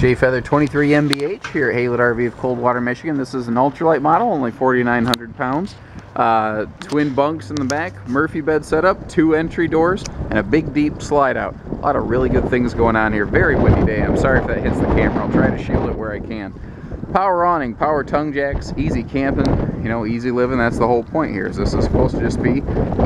Jay Feather 23 MBH here at Haylett RV of Coldwater, Michigan. This is an ultralight model, only 4,900 pounds. Uh, twin bunks in the back, Murphy bed setup, two entry doors, and a big deep slide out. A lot of really good things going on here. Very windy day. I'm sorry if that hits the camera. I'll try to shield it where I can. Power awning, power tongue jacks, easy camping, you know, easy living. That's the whole point here. Is this is supposed to just be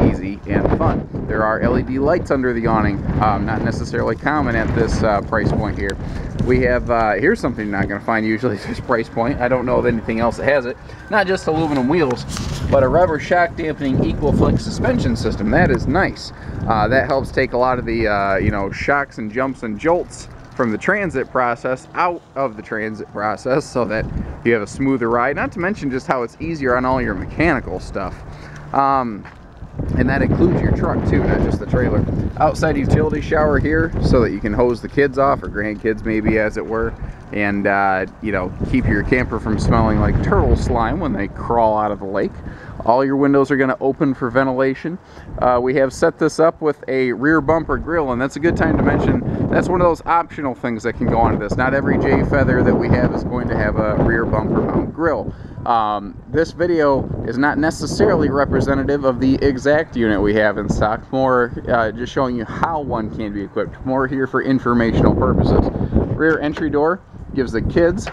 easy and fun. There are LED lights under the awning, um, not necessarily common at this uh, price point here. We have, uh, here's something you're not going to find usually at this price point. I don't know of anything else that has it. Not just aluminum wheels, but a rubber shock dampening equal EcoFlex suspension system. That is nice. Uh, that helps take a lot of the, uh, you know, shocks and jumps and jolts from the transit process out of the transit process so that you have a smoother ride. Not to mention just how it's easier on all your mechanical stuff. Um, and that includes your truck too, not just the trailer. Outside utility shower here so that you can hose the kids off or grandkids maybe as it were and uh, you know keep your camper from smelling like turtle slime when they crawl out of the lake. All your windows are going to open for ventilation. Uh, we have set this up with a rear bumper grill and that's a good time to mention that's one of those optional things that can go onto this. Not every Jay Feather that we have is going to have a rear bumper mount grill. Um, this video is not necessarily representative of the exact unit we have in stock, more uh, just showing you how one can be equipped, more here for informational purposes. Rear entry door gives the kids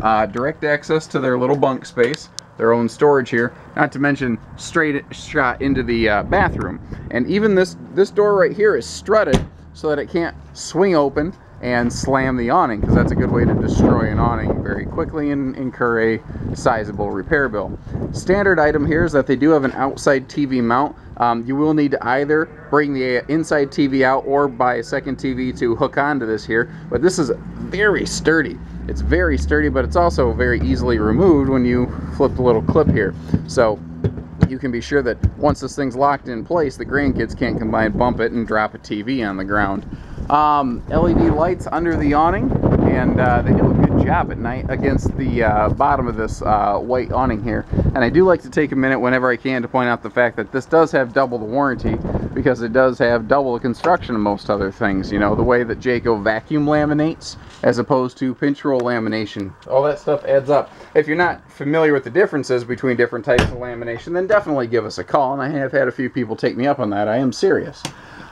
uh, direct access to their little bunk space, their own storage here, not to mention straight shot into the uh, bathroom. And even this, this door right here is strutted so that it can't swing open and slam the awning because that's a good way to destroy an awning very quickly and incur a sizable repair bill. Standard item here is that they do have an outside TV mount. Um, you will need to either bring the inside TV out or buy a second TV to hook onto this here, but this is very sturdy. It's very sturdy, but it's also very easily removed when you flip the little clip here. So you can be sure that once this thing's locked in place, the grandkids can't come by and bump it and drop a TV on the ground. Um, LED lights under the awning, and uh, they do a good job at night against the uh, bottom of this uh, white awning here. And I do like to take a minute whenever I can to point out the fact that this does have double the warranty because it does have double the construction of most other things. You know, the way that Jayco vacuum laminates as opposed to pinch roll lamination. All that stuff adds up. If you're not familiar with the differences between different types of lamination, then definitely give us a call. And I have had a few people take me up on that. I am serious.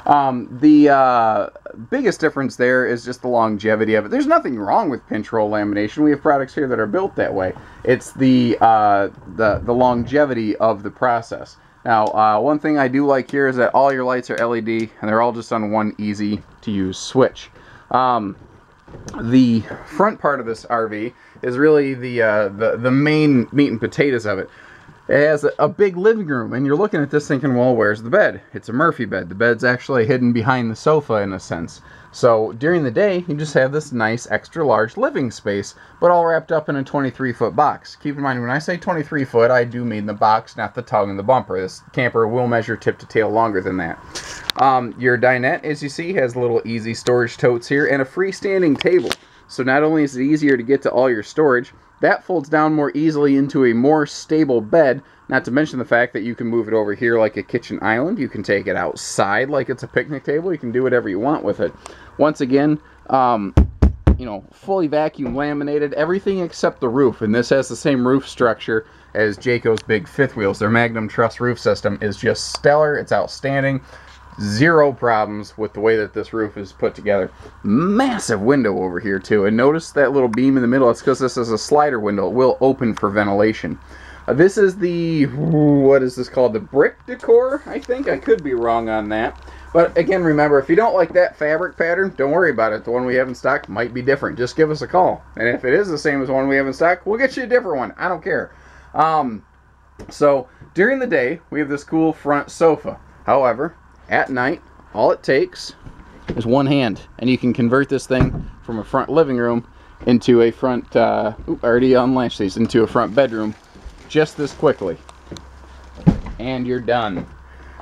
Um, the uh, biggest difference there is just the longevity of it. There's nothing wrong with pinch roll lamination. We have products here that are built that way. It's the uh, the, the longevity of the process. Now, uh, one thing I do like here is that all your lights are LED and they're all just on one easy to use switch. Um, the front part of this RV is really the, uh, the the main meat and potatoes of it. It has a, big living room, and you're looking at this thinking, well, where's the bed? It's a Murphy bed. The bed's actually hidden behind the sofa in a sense. So during the day, you just have this nice extra large living space, but all wrapped up in a 23 foot box. Keep in mind, when I say 23 foot, I do mean the box, not the tongue and the bumper. This camper will measure tip to tail longer than that. Um, your dinette, as you see, has little easy storage totes here and a freestanding table. So not only is it easier to get to all your storage, that folds down more easily into a more stable bed, not to mention the fact that you can move it over here like a kitchen island. You can take it outside like it's a picnic table. You can do whatever you want with it. Once again, um, you know, fully vacuum laminated, everything except the roof. And this has the same roof structure as Jayco's big fifth wheels. Their Magnum Truss roof system is just stellar. It's outstanding zero problems with the way that this roof is put together. Massive window over here too. And notice that little beam in the middle. It's because this is a slider window. It will open for ventilation. Uh, this is the, what is this called? The brick decor, I think. I could be wrong on that. But again, remember, if you don't like that fabric pattern, don't worry about it. The one we have in stock might be different. Just give us a call. And if it is the same as the one we have in stock, we'll get you a different one. I don't care. Um, so, during the day, we have this cool front sofa. However, at night, all it takes is one hand, and you can convert this thing from a front living room into a front, uh, oops, already unlatched these, into a front bedroom just this quickly. And you're done.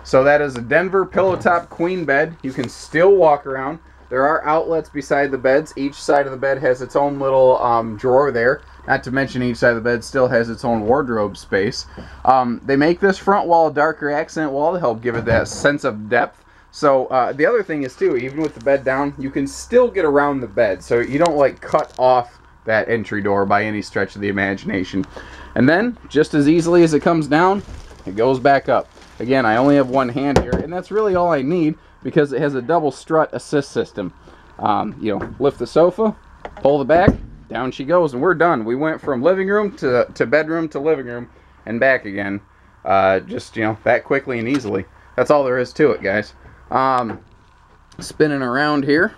So that is a Denver pillow top queen bed. You can still walk around. There are outlets beside the beds. Each side of the bed has its own little um, drawer there. Not to mention each side of the bed still has its own wardrobe space. Um, they make this front wall a darker accent wall to help give it that sense of depth. So uh, the other thing is too, even with the bed down, you can still get around the bed. So you don't like cut off that entry door by any stretch of the imagination. And then, just as easily as it comes down, it goes back up. Again, I only have one hand here, and that's really all I need because it has a double strut assist system. Um, you know, lift the sofa, pull the back, down she goes, and we're done. We went from living room to, to bedroom to living room and back again. Uh, just, you know, that quickly and easily. That's all there is to it, guys. Um, spinning around here.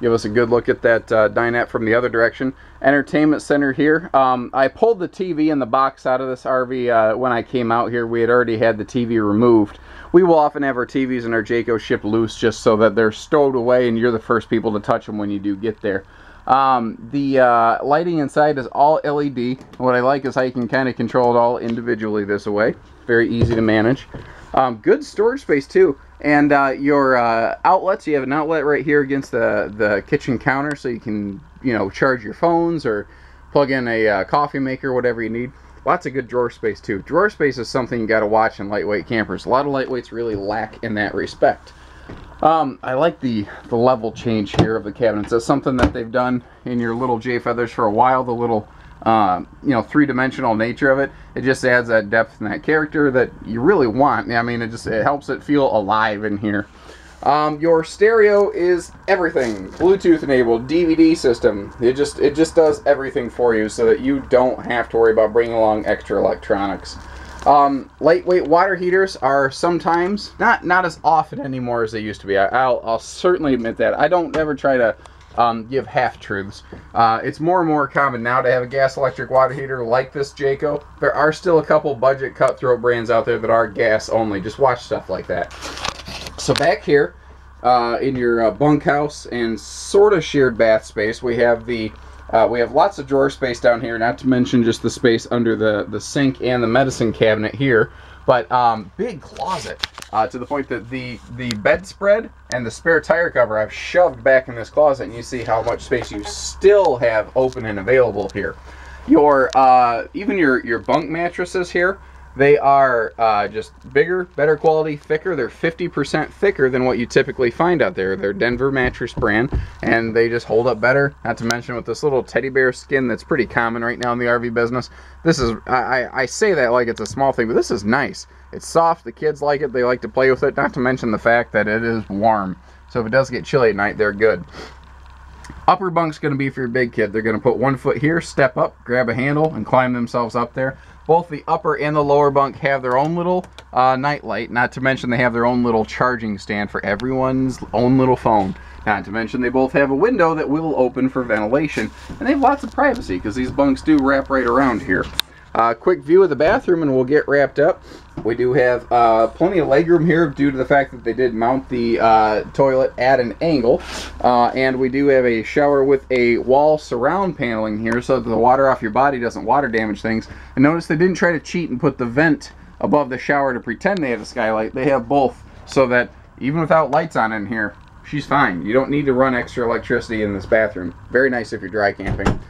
Give us a good look at that uh, dinette from the other direction. Entertainment center here. Um, I pulled the TV in the box out of this RV uh, when I came out here. We had already had the TV removed. We will often have our TVs and our Jayco shipped loose just so that they're stowed away and you're the first people to touch them when you do get there. Um, the uh, lighting inside is all LED. What I like is how you can kind of control it all individually this way. Very easy to manage. Um, good storage space too. And uh, your uh, outlets, you have an outlet right here against the, the kitchen counter so you can, you know, charge your phones or plug in a uh, coffee maker, whatever you need. Lots of good drawer space too. Drawer space is something you got to watch in lightweight campers. A lot of lightweights really lack in that respect. Um, I like the, the level change here of the cabinets. That's something that they've done in your little Jay Feathers for a while. The little uh, you know, three-dimensional nature of it. It just adds that depth and that character that you really want. I mean, it just it helps it feel alive in here. Um, your stereo is everything. Bluetooth enabled, DVD system. It just it just does everything for you so that you don't have to worry about bringing along extra electronics. Um, lightweight water heaters are sometimes not not as often anymore as they used to be. I, will I'll certainly admit that. I don't ever try to um, give half truths. Uh, it's more and more common now to have a gas electric water heater like this Jayco. There are still a couple budget cutthroat brands out there that are gas only. Just watch stuff like that. So back here uh, in your uh, bunkhouse and sort of shared bath space, we have the uh, we have lots of drawer space down here, not to mention just the space under the, the sink and the medicine cabinet here. But um, big closet uh, to the point that the, the bedspread and the spare tire cover I've shoved back in this closet and you see how much space you still have open and available here. Your, uh, even your, your bunk mattresses here, they are uh, just bigger, better quality, thicker. They're 50% thicker than what you typically find out there. They're Denver mattress brand, and they just hold up better. Not to mention with this little teddy bear skin that's pretty common right now in the RV business. This is, I, I say that like it's a small thing, but this is nice. It's soft. The kids like it. They like to play with it. Not to mention the fact that it is warm. So if it does get chilly at night, they're good. Upper bunk's going to be for your big kid. They're going to put one foot here, step up, grab a handle, and climb themselves up there. Both the upper and the lower bunk have their own little uh, night light. Not to mention they have their own little charging stand for everyone's own little phone. Not to mention they both have a window that will open for ventilation. And they have lots of privacy because these bunks do wrap right around here. Uh, quick view of the bathroom and we'll get wrapped up. We do have uh, plenty of legroom here due to the fact that they did mount the uh, toilet at an angle. Uh, and we do have a shower with a wall surround paneling here so that the water off your body doesn't water damage things. And notice they didn't try to cheat and put the vent above the shower to pretend they have a skylight. They have both so that even without lights on in here, she's fine. You don't need to run extra electricity in this bathroom. Very nice if you're dry camping.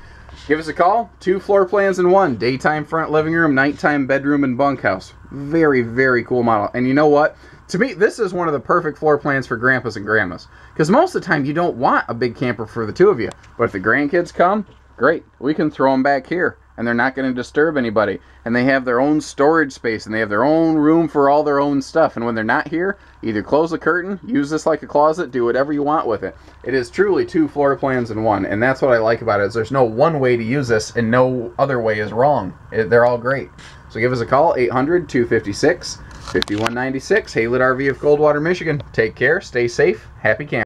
Give us a call. Two floor plans in one. Daytime front living room, nighttime bedroom and bunkhouse. Very, very cool model. And you know what? To me, this is one of the perfect floor plans for grandpas and grandmas. Because most of the time, you don't want a big camper for the two of you. But if the grandkids come, great. We can throw them back here and they're not going to disturb anybody. And they have their own storage space and they have their own room for all their own stuff. And when they're not here, either close the curtain, use this like a closet, do whatever you want with it. It is truly two floor plans in one. And that's what I like about it is there's no one way to use this and no other way is wrong. It, they're all great. So give us a call, 800-256-5196, Haylett RV of Coldwater, Michigan. Take care, stay safe, happy camping.